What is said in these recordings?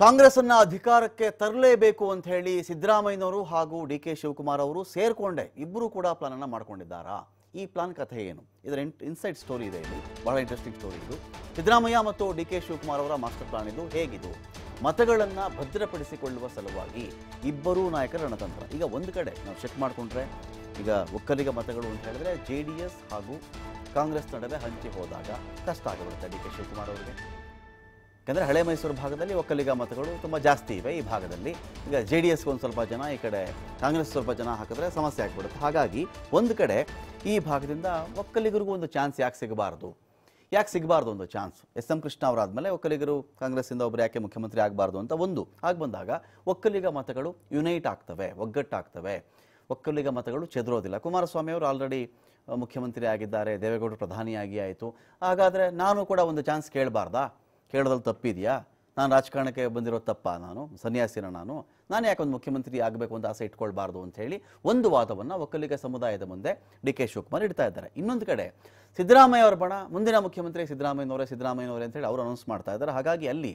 ಕಾಂಗ್ರೆಸ್ ಅನ್ನ ಅಧಿಕಾರಕ್ಕೆ ತರಲೇಬೇಕು ಅಂತ ಹೇಳಿ ಸಿದ್ದರಾಮಯ್ಯನವರು ಹಾಗೂ ಡಿ ಕೆ ಶಿವಕುಮಾರ್ ಅವರು ಸೇರ್ಕೊಂಡೆ. ಇಬ್ಬರು ಕೂಡ ಪ್ಲಾನ್ ಅನ್ನ ಮಾಡ್ಕೊಂಡಿದ್ದಾರಾ? ಈ ಪ್ಲಾನ್ ಕಥೆ ಏನು? ಇದರ ಇನ್ಸೈಡ್ ಸ್ಟೋರಿ ಇದೆ ಇಲ್ಲಿ. ಬಹಳ ಇಂಟ್ರೆಸ್ಟಿಂಗ್ ಸ್ಟೋರಿ ಇದು. ಸಿದ್ದರಾಮಯ್ಯ ಮತ್ತು ಡಿ ಕೆ ಶಿವಕುಮಾರ್ ಅವರ ಮಾಸ್ಟರ್ ಪ್ಲಾನ್ ಇದು ಹೇಗಿದು? ಮತಗಳನ್ನ ಭದ್ರಪಡಿಸಿಕೊಳ್ಳುವ ಸಲುವಾಗಿ ಇಬ್ಬರೂ ನಾಯಕರ ರಣತಂತ್ರ. ಈಗ ಒಂದು ಕಡೆ ನಾವು ಚೆಕ್ ಮಾಡಿಕೊಂಡ್ರೆ, ಈಗ ಒಕ್ಕಲಿಗ ಮತಗಳು ಅಂತ ಹೇಳಿದ್ರೆ ಜೆ ಡಿ ಎಸ್ ಹಾಗೂ ಕಾಂಗ್ರೆಸ್ ನಡುವೆ ಹಂಚಿ ಹೋದಾಗ ಕಷ್ಟ ಆಗಿಬಿಡುತ್ತೆ ಡಿ ಕೆ ಶಿವಕುಮಾರ್ ಅವರಿಗೆ. ಯಾಕಂದರೆ ಹಳೆ ಮೈಸೂರು ಭಾಗದಲ್ಲಿ ಒಕ್ಕಲಿಗ ಮತಗಳು ತುಂಬ ಜಾಸ್ತಿ ಇವೆ ಈ ಭಾಗದಲ್ಲಿ. ಈಗ ಜೆ ಡಿ ಎಸ್ಗೆ ಒಂದು ಸ್ವಲ್ಪ ಜನ, ಈ ಕಡೆ ಕಾಂಗ್ರೆಸ್ ಸ್ವಲ್ಪ ಜನ ಹಾಕಿದ್ರೆ ಸಮಸ್ಯೆ ಆಗ್ಬಿಡುತ್ತೆ. ಹಾಗಾಗಿ ಒಂದು ಕಡೆ ಈ ಭಾಗದಿಂದ ಒಕ್ಕಲಿಗರಿಗೂ ಒಂದು ಚಾನ್ಸ್ ಯಾಕೆ ಸಿಗಬಾರ್ದು? ಯಾಕೆ ಸಿಗಬಾರ್ದು ಒಂದು ಚಾನ್ಸ್ ಎಸ್ ಎಂ ಕೃಷ್ಣ ಅವರಾದ್ಮೇಲೆ ಒಕ್ಕಲಿಗರು ಕಾಂಗ್ರೆಸ್ಸಿಂದ ಒಬ್ಬರು ಯಾಕೆ ಮುಖ್ಯಮಂತ್ರಿ ಆಗಬಾರ್ದು ಅಂತ ಒಂದು. ಆಗ ಬಂದಾಗ ಒಕ್ಕಲಿಗ ಮತಗಳು ಯುನೈಟ್ ಆಗ್ತವೆ, ಒಗ್ಗಟ್ಟಾಗ್ತವೆ. ಒಕ್ಕಲಿಗ ಮತಗಳು ಚೆದರೋದಿಲ್ಲ. ಕುಮಾರಸ್ವಾಮಿ ಅವರು ಆಲ್ರೆಡಿ ಮುಖ್ಯಮಂತ್ರಿ ಆಗಿದ್ದಾರೆ, ದೇವೇಗೌಡರು ಪ್ರಧಾನಿಯಾಗಿ ಆಯಿತು. ಹಾಗಾದರೆ ನಾನು ಕೂಡ ಒಂದು ಚಾನ್ಸ್ ಕೇಳಬಾರ್ದಾ? ಕೇಳೋದ್ರಲ್ಲಿ ತಪ್ಪಿದೆಯಾ? ನಾನು ರಾಜಕಾರಣಕ್ಕೆ ಬಂದಿರೋ ತಪ್ಪ ನಾನು? ಸನ್ಯಾಸಿನ ನಾನು? ನಾನು ಯಾಕೆ ಒಂದು ಮುಖ್ಯಮಂತ್ರಿ ಆಗಬೇಕು ಅಂತ ಆಸೆ ಇಟ್ಕೊಳ್ಬಾರ್ದು ಅಂತ ಹೇಳಿ ಒಂದು ವಾದವನ್ನು ಒಕ್ಕಲಿಗ ಸಮುದಾಯದ ಮುಂದೆ ಡಿ ಕೆ ಶಿವಕುಮಾರ್ ಇಡ್ತಾ ಇದ್ದಾರೆ. ಇನ್ನೊಂದು ಕಡೆ, ಸಿದ್ದರಾಮಯ್ಯ ಅವರ ಬಣ, ಮುಂದಿನ ಮುಖ್ಯಮಂತ್ರಿ ಸಿದ್ದರಾಮಯ್ಯನವರೇ ಸಿದ್ದರಾಮಯ್ಯನವರೇ ಅಂತ ಹೇಳಿ ಅವರು ಅನೌನ್ಸ್ ಮಾಡ್ತಾ ಇದ್ದಾರೆ. ಹಾಗಾಗಿ ಅಲ್ಲಿ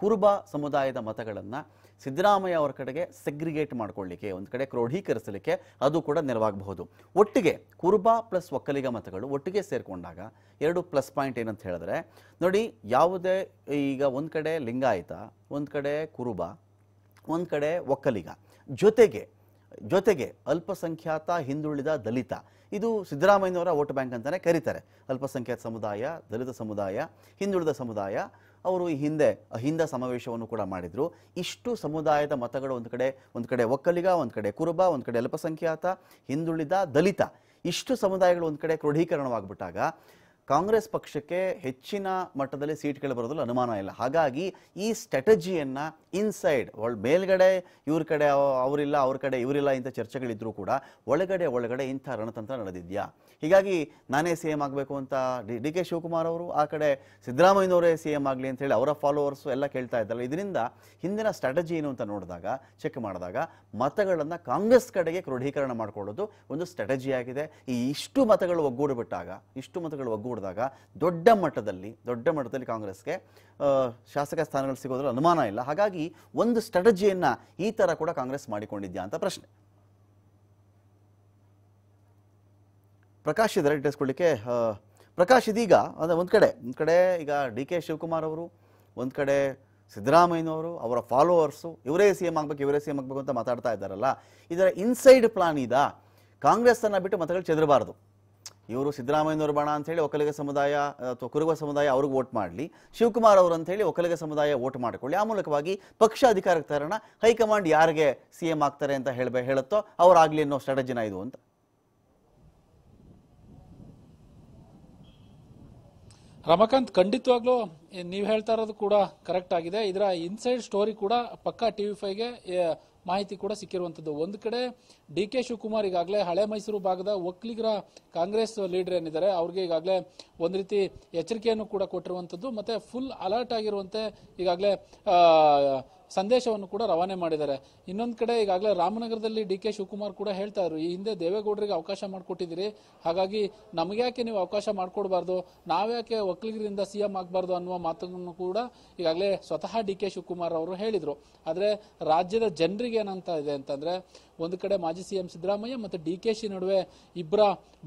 ಕುರುಬ ಸಮುದಾಯದ ಮತಗಳನ್ನು ಸಿದ್ದರಾಮಯ್ಯ ಅವರ ಕಡೆಗೆ ಸೆಗ್ರಿಗೇಟ್ ಮಾಡ್ಕೊಳ್ಳಿಕ್ಕೆ, ಒಂದು ಕಡೆ ಕ್ರೋಢೀಕರಿಸಲಿಕ್ಕೆ ಅದು ಕೂಡ ನೆರವಾಗಬಹುದು. ಒಟ್ಟಿಗೆ ಕುರುಬ ಪ್ಲಸ್ ಒಕ್ಕಲಿಗ ಮತಗಳು ಒಟ್ಟಿಗೆ ಸೇರಿಕೊಂಡಾಗ ಎರಡು ಪ್ಲಸ್ ಪಾಯಿಂಟ್ ಏನಂತ ಹೇಳಿದ್ರೆ, ನೋಡಿ ಯಾವುದೇ ಈಗ ಒಂದು ಕಡೆ ಲಿಂಗಾಯತ, ಒಂದು ಕಡೆ ಕುರುಬ, ಒಂದು ಕಡೆ ಒಕ್ಕಲಿಗ. ಜೊತೆಗೆ ಜೊತೆಗೆ ಅಲ್ಪಸಂಖ್ಯಾತ ಹಿಂದುಳಿದ ದಲಿತ, ಇದು ಸಿದ್ದರಾಮಯ್ಯನವರ ವೋಟ್ ಬ್ಯಾಂಕ್ ಅಂತಲೇ ಕರೀತಾರೆ. ಅಲ್ಪಸಂಖ್ಯಾತ ಸಮುದಾಯ, ದಲಿತ ಸಮುದಾಯ, ಹಿಂದುಳಿದ ಸಮುದಾಯ ಅವರು ಈ ಹಿಂದೆ, ಅಹಿಂದ ಸಮಾವೇಶವನ್ನು ಕೂಡ ಮಾಡಿದರು. ಇಷ್ಟು ಸಮುದಾಯದ ಮತಗಳು ಒಂದು ಕಡೆ ಒಂದು ಕಡೆ ಒಕ್ಕಲಿಗ, ಒಂದು ಕಡೆ ಕುರುಬ, ಒಂದು ಕಡೆ ಅಲ್ಪಸಂಖ್ಯಾತ, ಹಿಂದುಳಿದ ದಲಿತ, ಇಷ್ಟು ಸಮುದಾಯಗಳು ಒಂದು ಕಡೆ ಕ್ರೋಢೀಕರಣವಾಗ್ಬಿಟ್ಟಾಗ ಕಾಂಗ್ರೆಸ್ ಪಕ್ಷಕ್ಕೆ ಹೆಚ್ಚಿನ ಮಟ್ಟದಲ್ಲಿ ಸೀಟ್ಗಳು ಬರೋದ್ರಲ್ಲಿ ಅನುಮಾನ ಇಲ್ಲ. ಹಾಗಾಗಿ ಈ ಸ್ಟ್ರಾಟಜಿಯನ್ನು ಇನ್ಸೈಡ್ ಒಳ, ಮೇಲ್ಗಡೆ ಇವ್ರ ಕಡೆ ಅವರಿಲ್ಲ, ಅವ್ರ ಕಡೆ ಇವರಿಲ್ಲ ಇಂಥ ಚರ್ಚೆಗಳಿದ್ರೂ ಕೂಡ ಒಳಗಡೆ ಒಳಗಡೆ ಇಂಥ ರಣತಂತ್ರ ನಡೆದಿದ್ಯಾ? ಹೀಗಾಗಿ ನಾನೇ ಸಿ ಎಂ ಆಗಬೇಕು ಅಂತ ಡಿ ಡಿ ಕೆ ಶಿವಕುಮಾರ್ ಅವರು, ಆ ಕಡೆ ಸಿದ್ದರಾಮಯ್ಯನವರೇ ಸಿ ಎಂ ಆಗಲಿ ಅಂತ ಹೇಳಿ ಅವರ ಫಾಲೋವರ್ಸು ಎಲ್ಲ ಕೇಳ್ತಾ ಇದ್ದಲ್ಲ ಇದರಿಂದ ಹಿಂದಿನ ಸ್ಟ್ರಾಟಜಿ ಏನು ಅಂತ ನೋಡಿದಾಗ, ಚೆಕ್ ಮಾಡಿದಾಗ ಮತಗಳನ್ನು ಕಾಂಗ್ರೆಸ್ ಕಡೆಗೆ ಕ್ರೋಢೀಕರಣ ಮಾಡಿಕೊಳ್ಳೋದು ಒಂದು ಸ್ಟ್ರಾಟಜಿ ಆಗಿದೆ ಈ ಇಷ್ಟು ಮತಗಳು ಒಗ್ಗೂಡಿಬಿಟ್ಟಾಗ, ಇಷ್ಟು ಮತಗಳು ಒಗ್ಗೂಡಿದಾಗ ದೊಡ್ಡ ಮಟ್ಟದಲ್ಲಿ ದೊಡ್ಡ ಮಟ್ಟದಲ್ಲಿ ಕಾಂಗ್ರೆಸ್ಗೆ ಶಾಸಕ ಸ್ಥಾನಗಳು ಸಿಗೋದ್ರಲ್ಲಿ ಅನುಮಾನ ಇಲ್ಲ. ಹಾಗಾಗಿ ಒಂದು ಸ್ಟ್ರಾಟಜಿಯನ್ನು ಈ ತರ ಕೂಡ ಕಾಂಗ್ರೆಸ್ ಮಾಡಿಕೊಂಡಿದ್ಯಾ ಅಂತ ಪ್ರಶ್ನೆ. ಪ್ರಕಾಶ್ ಇದರ ಇಟ್ಟಿಸ್ಕೊಳ್ಳಿಕ್ಕೆ ಪ್ರಕಾಶ್ ಇದೀಗ ಅಂದರೆ ಒಂದು ಕಡೆ ಒಂದು ಕಡೆ ಈಗ ಡಿ ಕೆ ಶಿವಕುಮಾರ್ ಅವರು, ಒಂದು ಕಡೆ ಸಿದ್ದರಾಮಯ್ಯನವರು ಅವರ ಫಾಲೋವರ್ಸು, ಇವರೇ ಸಿ ಎಂ ಆಗಬೇಕು, ಇವರೇ ಸಿ ಎಂ ಆಗಬೇಕು ಅಂತ ಮಾತಾಡ್ತಾ ಇದ್ದಾರಲ್ಲ. ಇದರ ಇನ್ಸೈಡ್ ಪ್ಲಾನ್ ಇದ? ಕಾಂಗ್ರೆಸ್ ಅನ್ನ ಬಿಟ್ಟು ಮತಗಳು ಚೆದರಬಾರದು. ಇವರು ಸಿದ್ದರಾಮಯ್ಯನವರು ಬಣ ಅಂತ ಹೇಳಿ ಒಕ್ಕಲಿಗ ಸಮುದಾಯ, ಅಥವಾ ಕುರುಬ ಸಮುದಾಯ ಅವ್ರಿಗೆ ವೋಟ್ ಮಾಡಲಿ. ಶಿವಕುಮಾರ್ ಅವರು ಅಂತ ಹೇಳಿ ಒಕ್ಕಲಿಗ ಸಮುದಾಯ ವೋಟ್ ಮಾಡಿಕೊಳ್ಳಿ. ಆ ಮೂಲಕವಾಗಿ ಪಕ್ಷ ಅಧಿಕಾರಕ್ಕೆ ತರೋಣ ಹೈಕಮಾಂಡ್ ಯಾರಿಗೆ ಸಿ ಎಂ ಆಗ್ತಾರೆ ಅಂತ ಹೇಳ್ಬೇ ಹೇಳುತ್ತೋ ಅವರಾಗಲಿ ಅನ್ನೋ ಸ್ಟ್ರಾಟಜಿನ ಇದು ಅಂತ. ರಮಕಾಂತ್ ಖಂಡಿತವಾಗ್ಲೂ ನೀವು ಹೇಳ್ತಾ ಇರೋದು ಕೂಡ ಕರೆಕ್ಟ್ ಆಗಿದೆ. ಇದರ ಇನ್ಸೈಡ್ ಸ್ಟೋರಿ ಕೂಡ ಪಕ್ಕಾ ಟಿವಿ ಫೈವ್ಗೆ ಮಾಹಿತಿ ಕೂಡ ಸಿಕ್ಕಿರುವಂಥದ್ದು ಒಂದು ಕಡೆ ಡಿ ಕೆ ಶಿವಕುಮಾರ್ ಈಗಾಗಲೇ ಹಳೆ ಮೈಸೂರು ಭಾಗದ ಒಕ್ಕಲಿಗರ ಕಾಂಗ್ರೆಸ್ ಲೀಡರ್ ಏನಿದ್ದಾರೆ, ಅವ್ರಿಗೆ ಈಗಾಗಲೇ ಒಂದು ರೀತಿ ಎಚ್ಚರಿಕೆಯನ್ನು ಕೂಡ ಕೊಟ್ಟಿರುವಂಥದ್ದು ಮತ್ತೆ ಫುಲ್ ಅಲರ್ಟ್ ಆಗಿರುವಂತೆ ಈಗಾಗಲೇ ಸಂದೇಶವನ್ನು ಕೂಡ ರವಾನೆ ಮಾಡಿದ್ದಾರೆ. ಇನ್ನೊಂದು ಕಡೆ ಈಗಾಗಲೇ ರಾಮನಗರದಲ್ಲಿ ಡಿ ಕೆ ಶಿವಕುಮಾರ್ ಕೂಡ ಹೇಳ್ತಾ ಇದ್ರು, ಈ ಹಿಂದೆ ದೇವೇಗೌಡರಿಗೆ ಅವಕಾಶ ಮಾಡಿಕೊಟ್ಟಿದ್ದೀರಿ, ಹಾಗಾಗಿ ನಮಗ್ಯಾಕೆ ನೀವು ಅವಕಾಶ ಮಾಡಿಕೊಡ್ಬಾರ್ದು, ನಾವ್ಯಾಕೆ ಒಕ್ಕಲಿಗರಿಂದ ಸಿ ಎಂ ಆಗಬಾರ್ದು ಅನ್ನುವ ಮಾತನ್ನು ಕೂಡ ಈಗಾಗಲೇ ಸ್ವತಃ ಡಿ ಕೆ ಶಿವಕುಮಾರ್ ಅವರು ಹೇಳಿದರು. ಆದರೆ ರಾಜ್ಯದ ಜನರಿಗೆ ಏನಂತ ಇದೆ ಅಂತಂದ್ರೆ, ಒಂದು ಕಡೆ ಮಾಜಿ ಸಿ ಎಂ ಸಿದ್ದರಾಮಯ್ಯ ಮತ್ತು ಡಿ ಕೆ ಶಿ ನಡುವೆ ಇಬ್ಬರ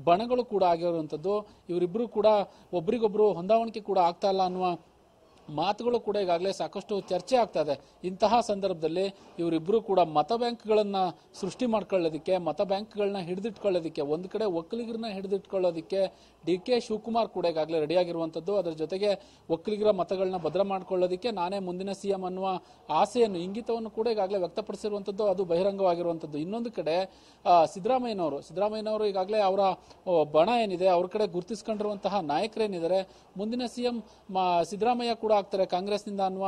ಬಣಗಳು ಕೂಡ ಆಗಿರುವಂಥದ್ದು ಇವರಿಬ್ಬರು ಕೂಡ ಒಬ್ರಿಗೊಬ್ರು ಹೊಂದಾವಣಿಕೆ ಕೂಡ ಆಗ್ತಾ ಇಲ್ಲ ಅನ್ನುವ ಮಾತುಗಳು ಕೂಡ ಈಗಾಗಲೇ ಸಾಕಷ್ಟು ಚರ್ಚೆ ಆಗ್ತಾ ಇದೆ. ಇಂತಹ ಸಂದರ್ಭದಲ್ಲಿ ಇವರಿಬ್ಬರು ಕೂಡ ಮತ ಬ್ಯಾಂಕ್ಗಳನ್ನ ಸೃಷ್ಟಿ ಮಾಡ್ಕೊಳ್ಳೋದಕ್ಕೆ, ಮತ ಬ್ಯಾಂಕ್ಗಳನ್ನ ಹಿಡಿದಿಟ್ಕೊಳ್ಳೋದಕ್ಕೆ, ಒಂದು ಕಡೆ ಒಕ್ಕಲಿಗರನ್ನ ಹಿಡಿದಿಟ್ಕೊಳ್ಳೋದಕ್ಕೆ ಡಿ ಕೆ ಶಿವಕುಮಾರ್ ಕೂಡ ಈಗಾಗಲೇ ರೆಡಿಯಾಗಿರುವಂಥದ್ದು. ಅದರ ಜೊತೆಗೆ ಒಕ್ಕಲಿಗರ ಮತಗಳನ್ನ ಭದ್ರ ಮಾಡ್ಕೊಳ್ಳೋದಕ್ಕೆ ನಾನೇ ಮುಂದಿನ ಸಿ ಎಂ ಅನ್ನುವ ಆಸೆಯನ್ನು, ಇಂಗಿತವನ್ನು ಕೂಡ ಈಗಾಗಲೇ ವ್ಯಕ್ತಪಡಿಸಿರುವಂಥದ್ದು. ಅದು ಬಹಿರಂಗವಾಗಿರುವಂಥದ್ದು. ಇನ್ನೊಂದು ಕಡೆ ಸಿದ್ದರಾಮಯ್ಯನವರು ಸಿದ್ದರಾಮಯ್ಯನವರು ಈಗಾಗಲೇ ಅವರ ಬಣ ಏನಿದೆ, ಅವ್ರ ಕಡೆ ಗುರುತಿಸ್ಕೊಂಡಿರುವಂತಹ ನಾಯಕರೇನಿದ್ದಾರೆ, ಮುಂದಿನ ಸಿ ಎಂ ಸಿದ್ದರಾಮಯ್ಯ ಕೂಡ ಆಗ್ತಾರೆ, ಕಾಂಗ್ರೆಸ್ನಿಂದ ಅನ್ನುವ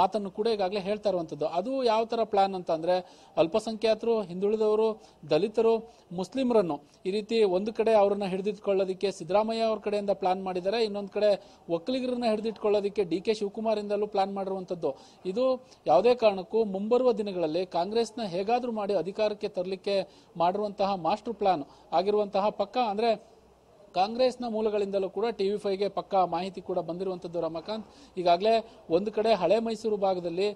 ಮಾತನ್ನು ಕೂಡ ಈಗಾಗಲೇ ಹೇಳ್ತಾ ಇರುವಂಥದ್ದು ಅದು ಯಾವ ಥರ ಪ್ಲಾನ್ ಅಂತ ಅಂದ್ರೆ ಅಲ್ಪಸಂಖ್ಯಾತರು, ಹಿಂದುಳಿದವರು, ದಲಿತರು, ಮುಸ್ಲಿಮರನ್ನು ಈ ರೀತಿ ಒಂದು ಕಡೆ ಅವರನ್ನ ಹಿಡಿದಿಟ್ಕೊಳ್ಳೋದಕ್ಕೆ ಸಿದ್ದರಾಮಯ್ಯ ಅವ್ರ ಕಡೆಯಿಂದ ಪ್ಲಾನ್ ಮಾಡಿದ್ದಾರೆ, ಇನ್ನೊಂದು ಕಡೆ ಒಕ್ಕಲಿಗರನ್ನ ಹಿಡಿದಿಟ್ಕೊಳ್ಳೋದಕ್ಕೆ ಡಿ ಕೆ ಶಿವಕುಮಾರ್ ಇಂದಲೂ ಪ್ಲಾನ್ ಮಾಡಿರುವಂಥದ್ದು ಇದು ಯಾವುದೇ ಕಾರಣಕ್ಕೂ ಮುಂಬರುವ ದಿನಗಳಲ್ಲಿ ಕಾಂಗ್ರೆಸ್ನ ಹೇಗಾದರೂ ಮಾಡಿ ಅಧಿಕಾರಕ್ಕೆ ತರಲಿಕ್ಕೆ ಮಾಡಿರುವಂತಹ ಮಾಸ್ಟರ್ ಪ್ಲಾನ್ ಆಗಿರುವಂತಹ ಪಕ್ಕ. ಅಂದ್ರೆ ಕಾಂಗ್ರೆಸ್ನ ಮೂಲಗಳಿಂದಲೂ ಕೂಡ ಟಿ ವಿ ಫೈವ್ಗೆ ಪಕ್ಕಾ ಮಾಹಿತಿ ಕೂಡ ಬಂದಿರುವಂಥದ್ದು ರಮಾಕಾಂತ್. ಈಗಾಗಲೇ ಒಂದು ಕಡೆ ಹಳೆ ಮೈಸೂರು ಭಾಗದಲ್ಲಿ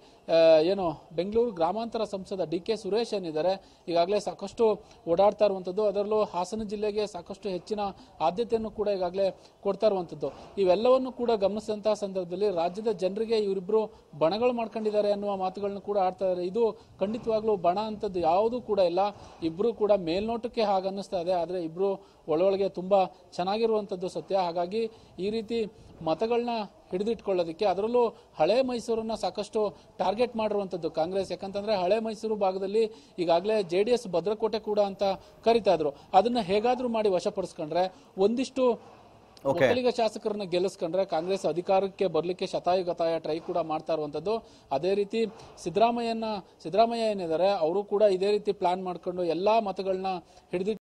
ಏನು, ಬೆಂಗಳೂರು ಗ್ರಾಮಾಂತರ ಸಂಸದ ಡಿ ಕೆ ಸುರೇಶ್ ಏನಿದ್ದಾರೆ, ಈಗಾಗಲೇ ಸಾಕಷ್ಟು ಓಡಾಡ್ತಾ ಇರುವಂಥದ್ದು. ಅದರಲ್ಲೂ ಹಾಸನ ಜಿಲ್ಲೆಗೆ ಸಾಕಷ್ಟು ಹೆಚ್ಚಿನ ಆದ್ಯತೆಯನ್ನು ಕೂಡ ಈಗಾಗಲೇ ಕೊಡ್ತಾ ಇರುವಂಥದ್ದು. ಇವೆಲ್ಲವನ್ನು ಕೂಡ ಗಮನಿಸಿದಂತಹ ಸಂದರ್ಭದಲ್ಲಿ ರಾಜ್ಯದ ಜನರಿಗೆ ಇವರಿಬ್ಬರು ಬಣಗಳು ಮಾಡ್ಕೊಂಡಿದ್ದಾರೆ ಅನ್ನುವ ಮಾತುಗಳನ್ನು ಕೂಡ ಆಡ್ತಾ ಇದ್ದಾರೆ. ಇದು ಖಂಡಿತವಾಗ್ಲೂ ಬಣ ಅಂತದ್ದು ಯಾವುದೂ ಕೂಡ ಇಲ್ಲ. ಇಬ್ರು ಕೂಡ ಮೇಲ್ನೋಟಕ್ಕೆ ಹಾಗನ್ನಿಸ್ತಾ ಇದೆ. ಆದರೆ ಇಬ್ರು ಒಳೊಳಗೆ ತುಂಬಾ ಚೆನ್ನಾಗಿರುವಂತದ್ದು ಸತ್ಯ. ಹಾಗಾಗಿ ಈ ರೀತಿ ಮತಗಳನ್ನ ಹಿಡಿದಿಟ್ಕೊಳ್ಳೋದಕ್ಕೆ ಅದರಲ್ಲೂ ಹಳೆ ಮೈಸೂರನ್ನ ಸಾಕಷ್ಟು ಟಾರ್ಗೆಟ್ ಮಾಡಿರುವಂತದ್ದು ಕಾಂಗ್ರೆಸ್. ಯಾಕಂತಂದ್ರೆ ಹಳೆ ಮೈಸೂರು ಭಾಗದಲ್ಲಿ ಈಗಾಗಲೇ ಜೆ ಡಿ ಎಸ್ ಭದ್ರಕೋಟೆ ಕೂಡ ಅಂತ ಕರಿತಾ ಇದ್ರು. ಅದನ್ನ ಹೇಗಾದ್ರೂ ಮಾಡಿ ವಶಪಡಿಸ್ಕೊಂಡ್ರೆ ಒಂದಿಷ್ಟು ಒಕ್ಕಲಿಗ ಶಾಸಕರನ್ನ ಗೆಲ್ಲಿಸ್ಕೊಂಡ್ರೆ ಕಾಂಗ್ರೆಸ್ ಅಧಿಕಾರಕ್ಕೆ ಬರ್ಲಿಕ್ಕೆ ಶತಾಯುಗತಾಯ ಟ್ರೈ ಕೂಡ ಮಾಡ್ತಾ ಇರುವಂತದ್ದು ಅದೇ ರೀತಿ ಸಿದ್ದರಾಮಯ್ಯನ ಸಿದ್ದರಾಮಯ್ಯ ಏನಿದ್ದಾರೆ ಅವರು ಕೂಡ ಇದೇ ರೀತಿ ಪ್ಲಾನ್ ಮಾಡ್ಕೊಂಡು ಎಲ್ಲಾ ಮತಗಳನ್ನ ಹಿಡಿದು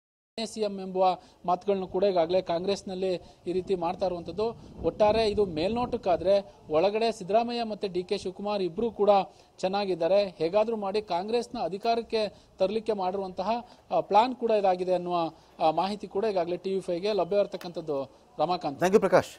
ಸಿಎಂ ಎಂಬುವ ಮಾತುಗಳನ್ನು ಕೂಡ ಈಗಾಗಲೇ ಕಾಂಗ್ರೆಸ್ನಲ್ಲಿ ಈ ರೀತಿ ಮಾಡ್ತಾ ಇರುವಂತದ್ದು. ಒಟ್ಟಾರೆ ಇದು ಮೇಲ್ನೋಟಕ್ಕಾದ್ರೆ ಒಳಗಡೆ ಸಿದ್ದರಾಮಯ್ಯ ಮತ್ತೆ ಡಿ ಕೆ ಶಿವಕುಮಾರ್ ಇಬ್ಬರು ಕೂಡ ಚೆನ್ನಾಗಿದ್ದಾರೆ. ಹೇಗಾದರೂ ಮಾಡಿ ಕಾಂಗ್ರೆಸ್ನ ಅಧಿಕಾರಕ್ಕೆ ತರಲಿಕ್ಕೆ ಮಾಡಿರುವಂತಹ ಪ್ಲಾನ್ ಕೂಡ ಇದಾಗಿದೆ ಅನ್ನುವ ಮಾಹಿತಿ ಕೂಡ ಈಗಾಗಲೇ ಟಿವಿ ಫೈವ್ಗೆ ಲಭ್ಯವಿರತಕ್ಕಂಥದ್ದು ರಮಾಕಾಂತ್. Thank you Prakash.